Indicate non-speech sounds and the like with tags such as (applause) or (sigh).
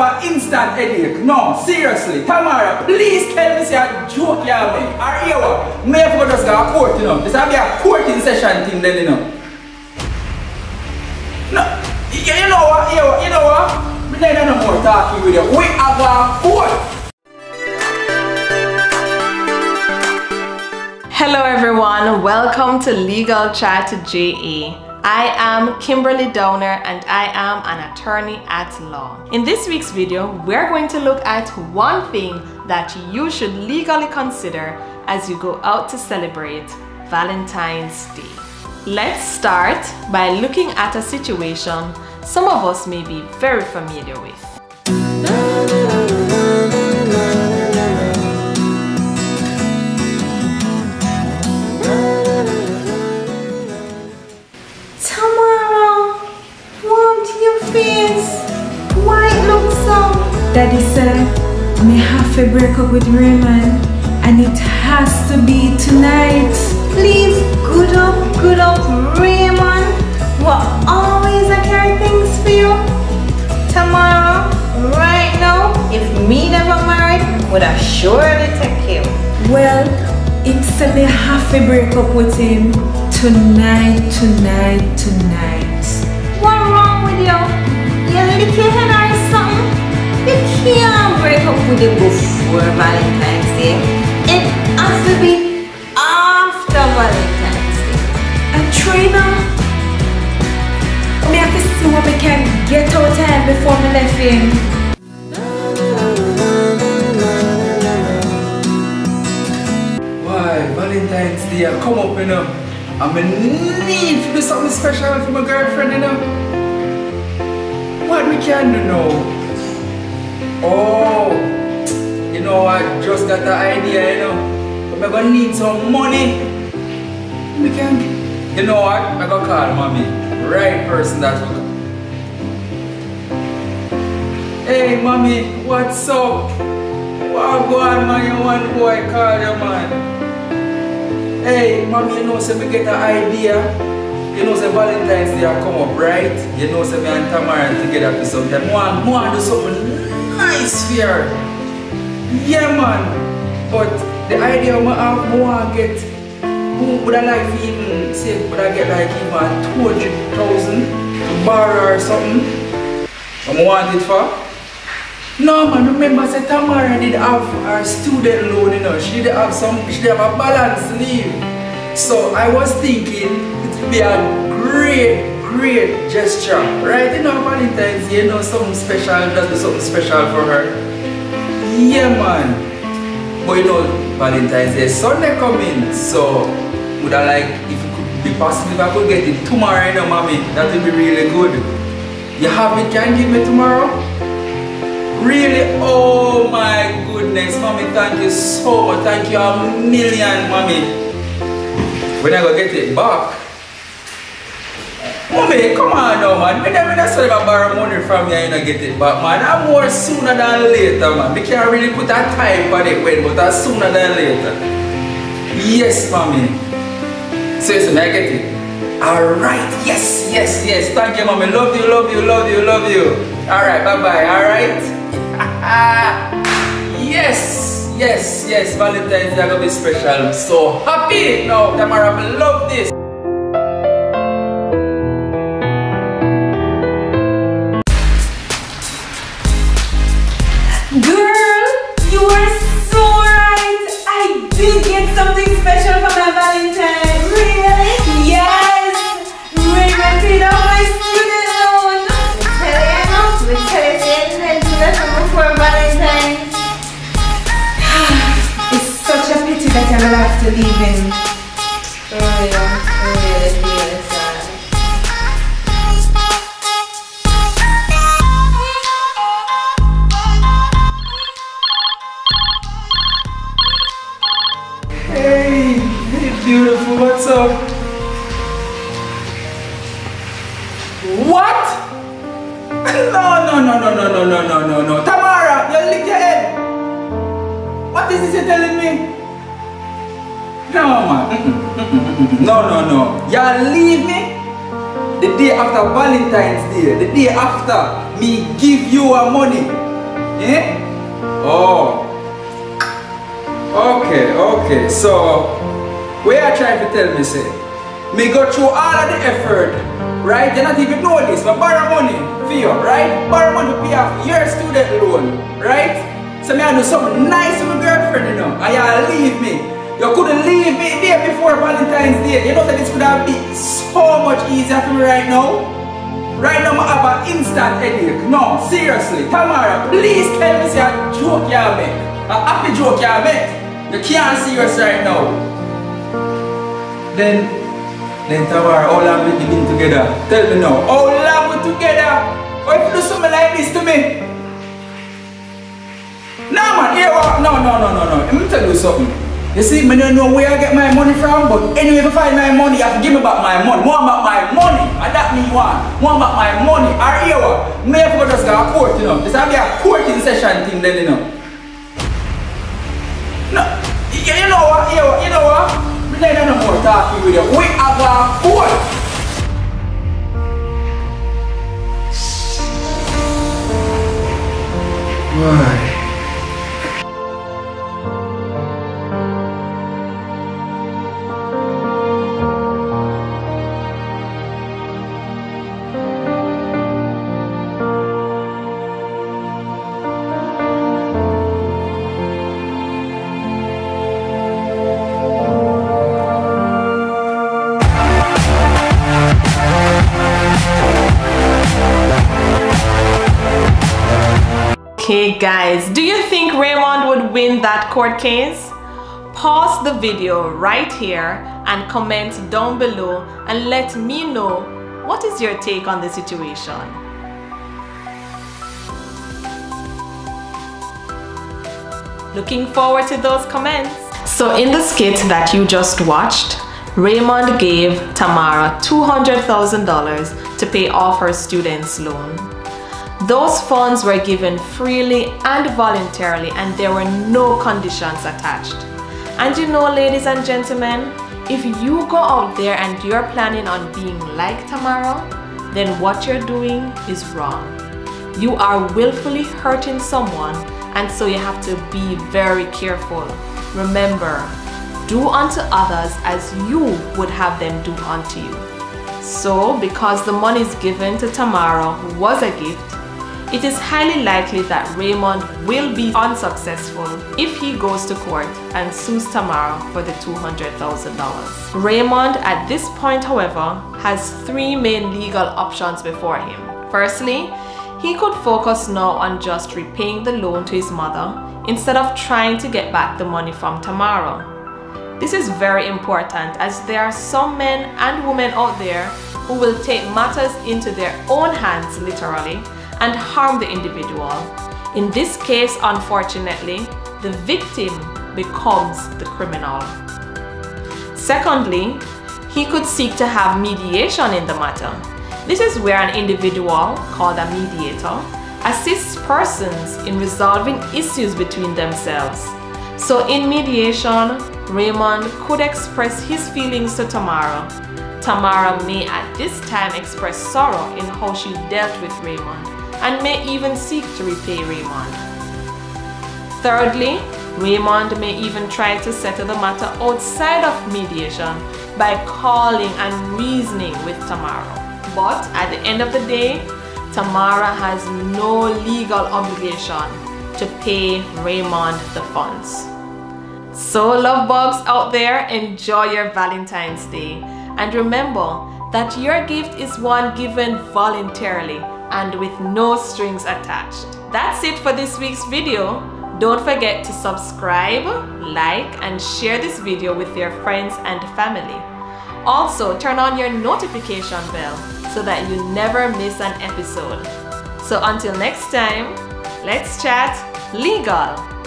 have an instant headache. No, seriously. Tamara, please tell me say a joke you have me. Or here what? Have to just go a court, you know. This will be a courting session thing then, you know. No, you, you know what? You, you know what? We need no more talking with you. We have a court. Hello everyone, welcome to Legal Chat JA. I am Kimberley Downer and I am an attorney at law. In this week's video, we're going to look at one thing that you should legally consider as you go out to celebrate Valentine's Day. Let's start by looking at a situation some of us may be very familiar with. Tomorrow, warm to your face. Why it look so? Daddy said, me have to break up with Raymond and it has to be tonight. Please, good up, good up, Raymond. What always I carry things for you. Tomorrow, right now, if me never married, would I surely take you. Well, it's said me have to break up with him tonight, tonight, tonight. What wrong with you? You lick your head or something? You can't break up with him before Valentine's Day. It has to be after Valentine's Day. And Trina, me have to see what we can get out time before me left him. Why, Valentine's Day I come up, you know. I'm in need do something special for my girlfriend, you know. What we can do now? Oh, you know, I just got the idea, you know. I'm gonna need some money. We can, you know what? I'm gonna call mommy. Right person that's what. Hey, mommy, what's up? What go on, man? You want boy call you, man? Hey, mommy, you know, say me get an idea. You know, say Valentine's Day come up, right? You know, say me and Tamara together for some time. Want, to do something nice for. Yeah, man. But the idea I have, to get, who would I like to even, say, would I get like even 200,000 to borrow or something? I want it for? No man, remember say Tamara did have her student loan, you know. She did have some she did have a balance leave. So I was thinking it would be a great, great gesture. Right? You know Valentine's Day, you know something special, does do something special for her. Yeah man. But you know Valentine's Day Sunday coming. So would I like if it could be possible if I could get it tomorrow, you know mommy, that would be really good. You have it, can give me tomorrow? Really? Oh my goodness, mommy, thank you so much. Thank you a million, mommy. When I go get it back. Mommy, come on now, man. Me never say if I borrow money from you and I get it back, man. I'm more sooner than later, man. We can't really put a time on it when, but that's sooner than later. Yes, mommy. So listen, I get it. Alright, yes, yes, yes. Thank you, mommy. Love you, love you, love you, love you. Alright, bye-bye, alright? (laughs) yes, yes, yes. Valentine's Day gonna be special. I'm so happy now. Tamara, I love this. Really sad. Hey, hey, beautiful. What's up? What? (laughs) No, no, no, no, no, no, no, no, no, no. Tamara, you lick your head. What is this you're telling me? No. No, no, no. Y'all leave me the day after Valentine's Day, the day after me give you a money. Eh? Oh. Okay, okay. So, where are trying to tell me, say, me go through all of the effort, right? You not even know this, but borrow money for you, right? Borrow money to pay off your student loan, right? So me I do something nice with my girlfriend, you know, and you leave me. You couldn't leave me there before Valentine's Day. You know that this could have been so much easier for me right now. Right now, I have an instant headache. No, seriously. Tamara, please tell me say a joke you make. A happy joke you make. You can't serious right now. Then, then Tamara, how long we been together? Tell me now. How long we together? Why you do something like this to me? Nah man, here? No, no, no, no, no. Let me tell you something. You see, I don't know where I get my money from, but anyway, if I find my money, you have to give me back my money. More about my money. And that me want. More about my money. Or here what? Me have to just go to court, you know. This will be a courting session thing then, you know. No, you, you know what? You, you know what? We don't no more talking with you. We have a court. Why? Okay guys, do you think Raymond would win that court case? Pause the video right here and comment down below and let me know what is your take on the situation. Looking forward to those comments. So in the skit that you just watched, Raymond gave Tamara $200,000 to pay off her student's loan. Those funds were given freely and voluntarily and there were no conditions attached. And you know ladies and gentlemen, if you go out there and you're planning on being like Tamara, then what you're doing is wrong. You are willfully hurting someone and so you have to be very careful. Remember, do unto others as you would have them do unto you. So, because the money is given to Tamara was a gift, it is highly likely that Raymond will be unsuccessful if he goes to court and sues Tamara for the $200,000. Raymond at this point however has three main legal options before him. Firstly, he could focus now on just repaying the loan to his mother instead of trying to get back the money from Tamara. This is very important as there are some men and women out there who will take matters into their own hands literally and harm the individual. In this case, unfortunately, the victim becomes the criminal. Secondly, he could seek to have mediation in the matter. This is where an individual, called a mediator, assists persons in resolving issues between themselves. So in mediation, Raymond could express his feelings to Tamara. Tamara may at this time express sorrow in how she dealt with Raymond and may even seek to repay Raymond. Thirdly, Raymond may even try to settle the matter outside of mediation by calling and reasoning with Tamara. But at the end of the day, Tamara has no legal obligation to pay Raymond the funds. So love bugs out there, enjoy your Valentine's Day. And remember that your gift is one given voluntarily and with no strings attached. That's it for this week's video. Don't forget to subscribe, like, and share this video with your friends and family. Also, turn on your notification bell so that you never miss an episode. So until next time, let's chat legal.